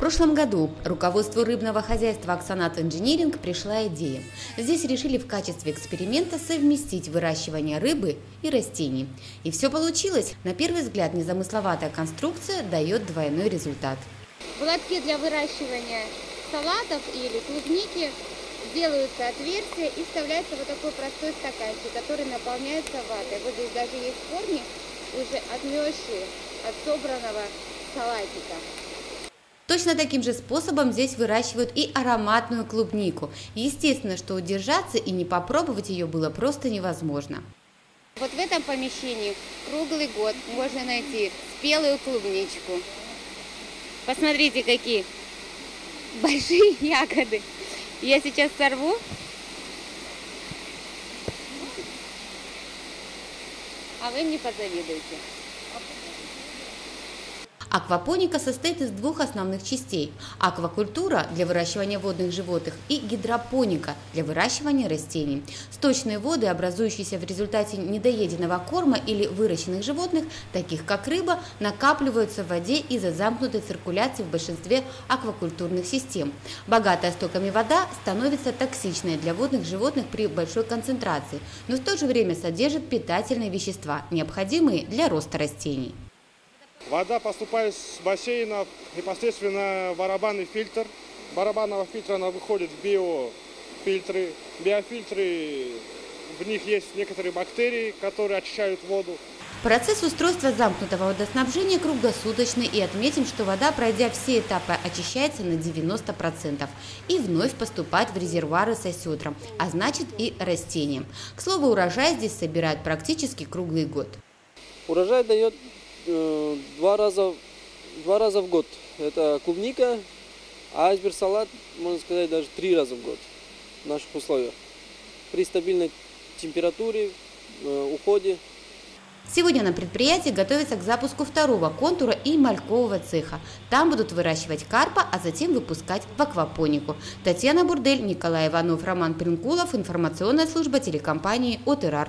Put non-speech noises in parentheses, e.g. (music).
прошлом году руководству рыбного хозяйства «Оксанат Инжиниринг» пришла идея. Здесь решили в качестве эксперимента совместить выращивание рыбы и растений. И все получилось. На первый взгляд незамысловатая конструкция дает двойной результат. В лотке для выращивания салатов или клубники делаются отверстия и вставляется вот такой простой стаканчик, который наполняется ватой. Вот здесь даже есть корни, уже отмерзшие от собранного салатика. Точно таким же способом здесь выращивают и ароматную клубнику. Естественно, что удержаться и не попробовать ее было просто невозможно. Вот в этом помещении круглый год можно найти спелую клубничку. Посмотрите, какие большие (laughs) ягоды. Я сейчас сорву. А вы не позавидуете. Аквапоника состоит из двух основных частей – аквакультура для выращивания водных животных и гидропоника для выращивания растений. Сточные воды, образующиеся в результате недоеденного корма или выращенных животных, таких как рыба, накапливаются в воде из-за замкнутой циркуляции в большинстве аквакультурных систем. Богатая стоками вода становится токсичной для водных животных при большой концентрации, но в то же время содержит питательные вещества, необходимые для роста растений. Вода поступает с бассейна непосредственно в барабанный фильтр. Барабанного фильтра она выходит в биофильтры. Биофильтры, в них есть некоторые бактерии, которые очищают воду. Процесс устройства замкнутого водоснабжения круглосуточный и отметим, что вода, пройдя все этапы, очищается на 90% и вновь поступает в резервуары с осетром, а значит и растениям. К слову, урожай здесь собирают практически круглый год. Урожай дает два раза, два раза в год. Это клубника, а айсберг салат, можно сказать, даже три раза в год в наших условиях. При стабильной температуре, э, уходе. Сегодня на предприятии готовится к запуску второго контура и малькового цеха. Там будут выращивать карпа, а затем выпускать в аквапонику. Татьяна Бурдель, Николай Иванов, Роман Принкулов, информационная служба телекомпании «Отерар».